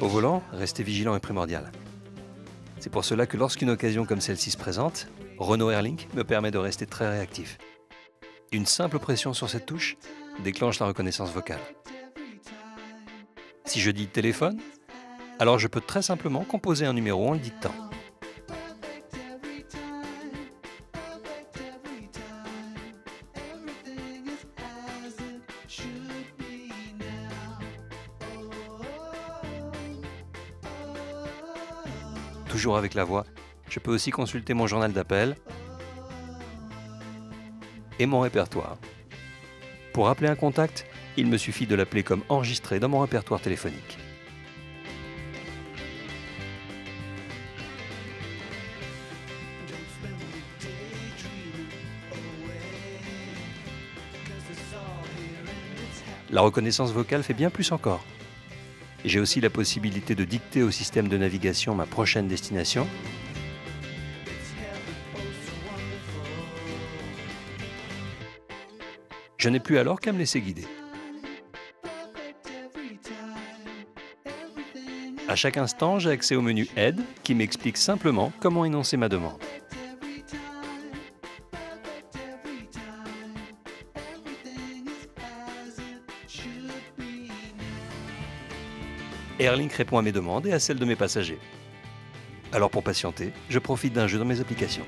Au volant, rester vigilant est primordial. C'est pour cela que lorsqu'une occasion comme celle-ci se présente, Renault Airlink me permet de rester très réactif. Une simple pression sur cette touche déclenche la reconnaissance vocale. Si je dis téléphone, alors je peux très simplement composer un numéro en le dictant. Toujours avec la voix, je peux aussi consulter mon journal d'appel et mon répertoire. Pour appeler un contact, il me suffit de l'appeler comme enregistré dans mon répertoire téléphonique. La reconnaissance vocale fait bien plus encore. J'ai aussi la possibilité de dicter au système de navigation ma prochaine destination. Je n'ai plus alors qu'à me laisser guider. À chaque instant, j'ai accès au menu Aide qui m'explique simplement comment énoncer ma demande. Airlink répond à mes demandes et à celles de mes passagers. Alors pour patienter, je profite d'un jeu dans mes applications.